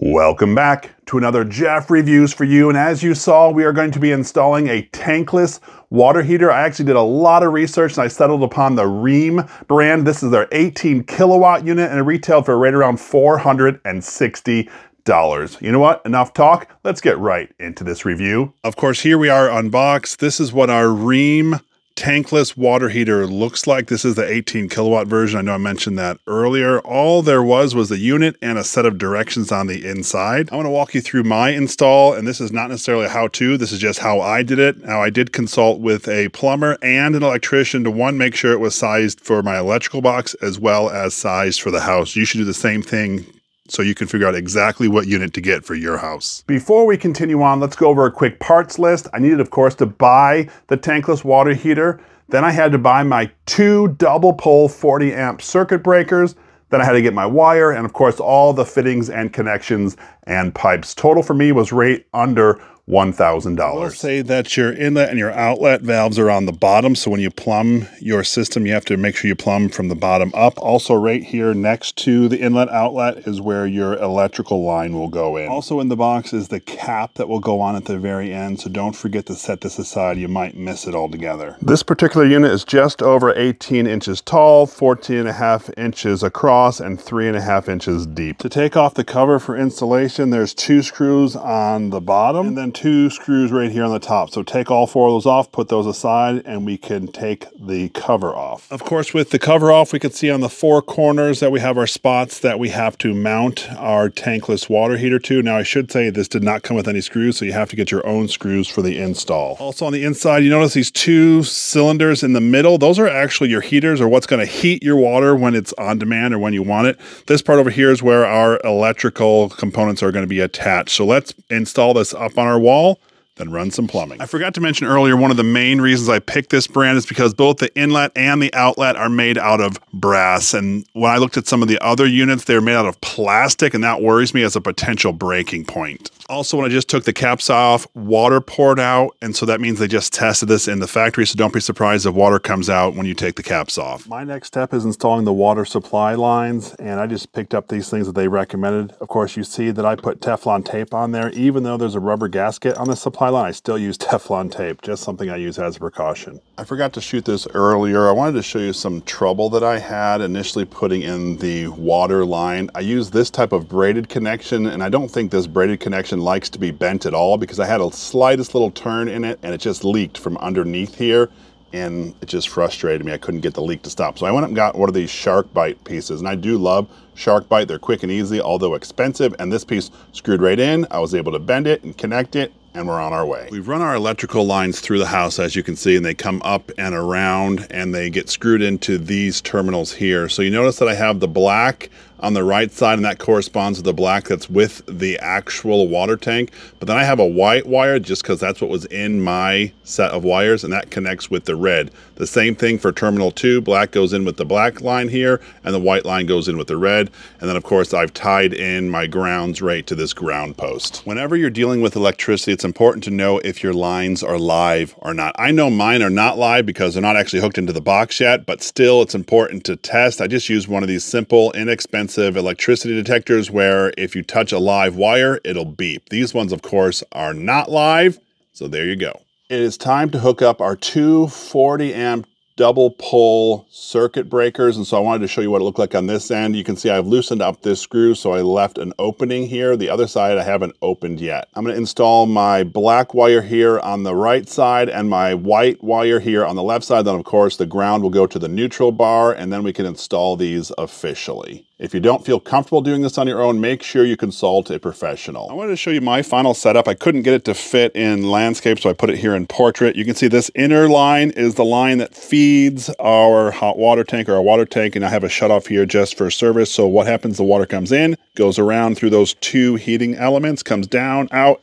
Welcome back to another Jeff Reviews for you. And as you saw, we are going to be installing a tankless water heater. I actually did a lot of research and I settled upon the Rheem brand. This is their 18 kilowatt unit and it retailed for right around $460. You know what? Enough talk. Let's get right into this review. Of course, here we are unboxed. This is what our Rheem tankless water heater looks like. This is the 18 kilowatt version. I know I mentioned that earlier. All there was was the unit and a set of directions on the inside. I'm going to walk you through my install, and this is not necessarily a how-to. This is just how I did it. Now, I did consult with a plumber and an electrician to one, make sure it was sized for my electrical box as well as sized for the house. You should do the same thing so you can figure out exactly what unit to get for your house. Before we continue on, let's go over a quick parts list. I needed, of course, to buy the tankless water heater. Then I had to buy my two double pole 40 amp circuit breakers. Then I had to get my wire and of course all the fittings and connections and pipes. Total for me was right under $1,000. We'll say that your inlet and your outlet valves are on the bottom. So when you plumb your system, you have to make sure you plumb from the bottom up. Also right here next to the inlet outlet is where your electrical line will go in. Also in the box is the cap that will go on at the very end. So don't forget to set this aside. You might miss it altogether. This particular unit is just over 18 inches tall, 14 and a half inches across, and three and a half inches deep. To take off the cover for installation, there's two screws on the bottom and then two screws right here on the top. So take all four of those off, put those aside, and we can take the cover off. Of course, with the cover off, we can see on the four corners that we have our spots that we have to mount our tankless water heater to. Now, I should say this did not come with any screws, so you have to get your own screws for the install. Also on the inside, you notice these two cylinders in the middle. Those are actually your heaters or what's going to heat your water when it's on demand or when you want it. This part over here is where our electrical components are going to be attached. So let's install this up on our wall, then run some plumbing. I forgot to mention earlier, one of the main reasons I picked this brand is because both the inlet and the outlet are made out of brass. And when I looked at some of the other units, they're made out of plastic, and that worries me as a potential breaking point. Also, when I just took the caps off, water poured out, and so that means they just tested this in the factory, so don't be surprised if water comes out when you take the caps off. My next step is installing the water supply lines, and I just picked up these things that they recommended. Of course, you see that I put Teflon tape on there. Even though there's a rubber gasket on the supply line, I still use Teflon tape, just something I use as a precaution. I forgot to shoot this earlier. I wanted to show you some trouble that I had initially putting in the water line. I use this type of braided connection, and I don't think this braided connection likes to be bent at all because I had a slightest little turn in it and it just leaked from underneath here and it just frustrated me. I couldn't get the leak to stop. So I went up and got one of these SharkBite pieces and I do love SharkBite. They're quick and easy, although expensive. And this piece screwed right in. I was able to bend it and connect it and we're on our way. We've run our electrical lines through the house, as you can see, and they come up and around and they get screwed into these terminals here. So you notice that I have the black on the right side and that corresponds to the black that's with the actual water tank. But then I have a white wire just because that's what was in my set of wires and that connects with the red. The same thing for terminal two, black goes in with the black line here and the white line goes in with the red. And then of course I've tied in my grounds right to this ground post. Whenever you're dealing with electricity, it's important to know if your lines are live or not. I know mine are not live because they're not actually hooked into the box yet, but still it's important to test. I just use one of these simple, inexpensive expensive electricity detectors where if you touch a live wire, it'll beep. These ones, of course, are not live, so there you go. It is time to hook up our two 40 amp double pole circuit breakers. And so I wanted to show you what it looked like on this end. You can see I've loosened up this screw, so I left an opening here. The other side I haven't opened yet. I'm gonna install my black wire here on the right side and my white wire here on the left side. Then of course the ground will go to the neutral bar and then we can install these officially. If you don't feel comfortable doing this on your own, make sure you consult a professional. I wanted to show you my final setup. I couldn't get it to fit in landscape, so I put it here in portrait. You can see this inner line is the line that feeds our hot water tank or our water tank, and I have a shutoff here just for service. So what happens, the water comes in, goes around through those two heating elements, comes down, out,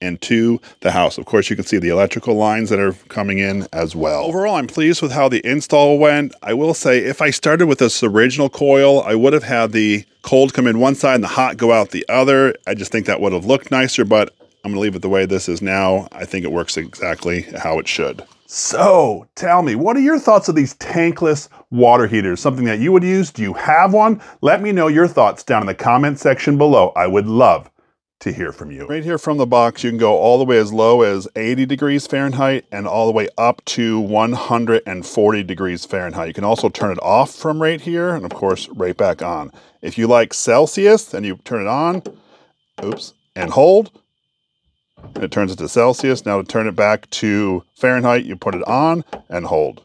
and to the house. Of course, you can see the electrical lines that are coming in as well. Overall, I'm pleased with how the install went. I will say if I started with this original coil, I would have had the cold come in one side and the hot go out the other. I just think that would have looked nicer, but I'm gonna leave it the way this is now. I think it works exactly how it should. So tell me, what are your thoughts of these tankless water heaters? Something that you would use? Do you have one? Let me know your thoughts down in the comment section below. I would love to hear from you. Right here from the box, you can go all the way as low as 80 degrees Fahrenheit and all the way up to 140 degrees Fahrenheit. You can also turn it off from right here and of course right back on. If you like Celsius, then you turn it on, oops, and hold, And it turns it to Celsius. Now to turn it back to Fahrenheit, you put it on and hold.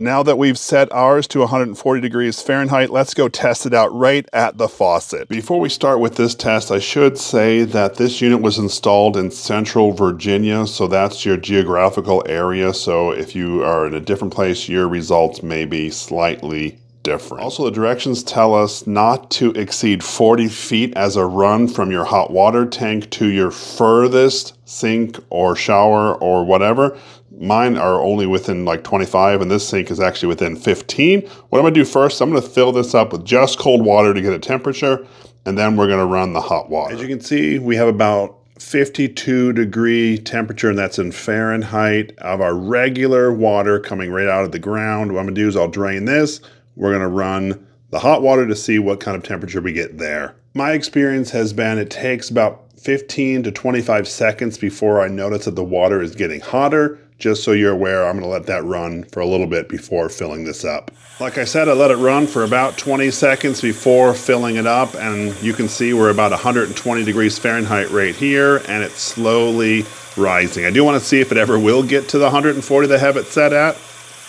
Now that we've set ours to 140 degrees Fahrenheit, let's go test it out right at the faucet. Before we start with this test, I should say that this unit was installed in central Virginia, so that's your geographical area. So if you are in a different place, your results may be slightly different. Also, the directions tell us not to exceed 40 feet as a run from your hot water tank to your furthest sink or shower or whatever. Mine are only within like 25 and this sink is actually within 15. What I'm gonna do first, I'm gonna fill this up with just cold water to get a temperature and then we're gonna run the hot water. As you can see, we have about 52 degree temperature, and that's in Fahrenheit, of our regular water coming right out of the ground. What I'm gonna do is I'll drain this, we're to run the hot water to see what kind of temperature we get there. My experience has been it takes about 15 to 25 seconds before I notice that the water is getting hotter. Just so you're aware, I'm going to let that run for a little bit before filling this up. Like I said, I let it run for about 20 seconds before filling it up, and you can see we're about 120 degrees Fahrenheit right here, and it's slowly rising. I do want to see if it ever will get to the 140 that I have it set at.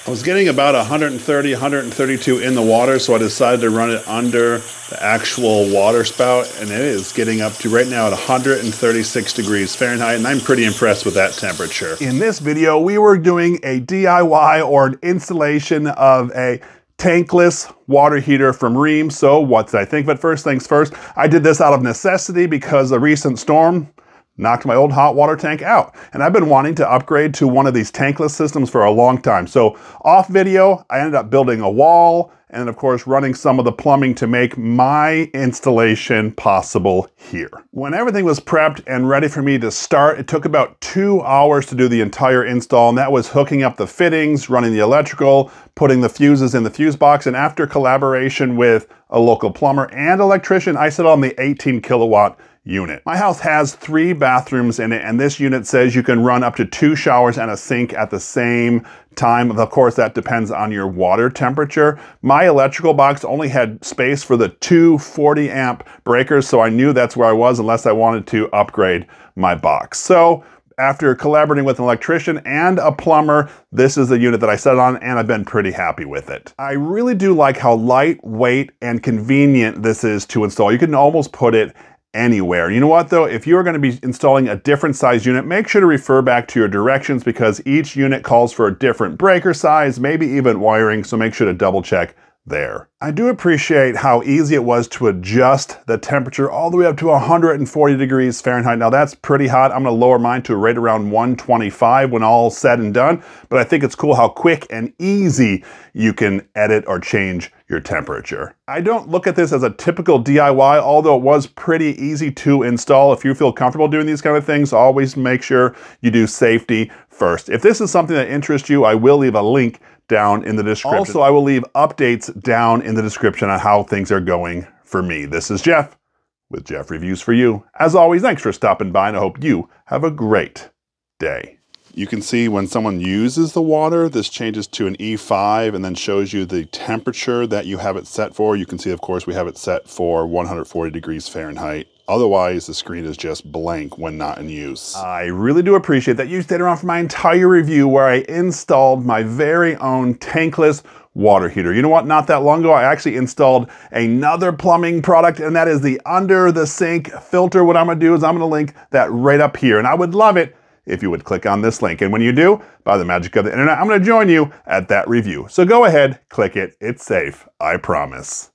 I was getting about 130, 132 in the water, so I decided to run it under the actual water spout, and it is getting up to right now at 136 degrees Fahrenheit, and I'm pretty impressed with that temperature. In this video, we were doing a DIY or an installation of a tankless water heater from Rheem. So what did I think? But first things first, I did this out of necessity because a recent storm knocked my old hot water tank out. And I've been wanting to upgrade to one of these tankless systems for a long time. So off video, I ended up building a wall and of course running some of the plumbing to make my installation possible here. When everything was prepped and ready for me to start, it took about two hours to do the entire install and that was hooking up the fittings, running the electrical, putting the fuses in the fuse box, and after collaboration with a local plumber and electrician, I set on the 18 kilowatt unit. My house has three bathrooms in it, and this unit says you can run up to two showers and a sink at the same time. Of course, that depends on your water temperature. My electrical box only had space for the two 40 amp breakers, so I knew that's where I was unless I wanted to upgrade my box. So after collaborating with an electrician and a plumber, this is the unit that I set on and I've been pretty happy with it. I really do like how lightweight and convenient this is to install. You can almost put it anywhere. You know what though? If you're going to be installing a different size unit, make sure to refer back to your directions because each unit calls for a different breaker size, maybe even wiring, so make sure to double check there. I do appreciate how easy it was to adjust the temperature all the way up to 140 degrees Fahrenheit. Now that's pretty hot. I'm gonna lower mine to right around 125 when all said and done, but I think it's cool how quick and easy you can edit or change your temperature. I don't look at this as a typical DIY, although it was pretty easy to install. If you feel comfortable doing these kind of things, always make sure you do safety first. If this is something that interests you, I will leave a link down in the description. Also, I will leave updates down in the description on how things are going for me. This is Jeff with Jeff Reviews for You. As always, thanks for stopping by and I hope you have a great day. You can see when someone uses the water, this changes to an E5 and then shows you the temperature that you have it set for. You can see, of course, we have it set for 140 degrees Fahrenheit. Otherwise, the screen is just blank when not in use. I really do appreciate that you stayed around for my entire review where I installed my very own tankless water heater. You know what? Not that long ago, I actually installed another plumbing product, and that is the under the sink filter. What I'm gonna do is I'm gonna link that right up here, and I would love it if you would click on this link. And when you do, by the magic of the internet, I'm going to join you at that review. So go ahead, click it. It's safe. I promise.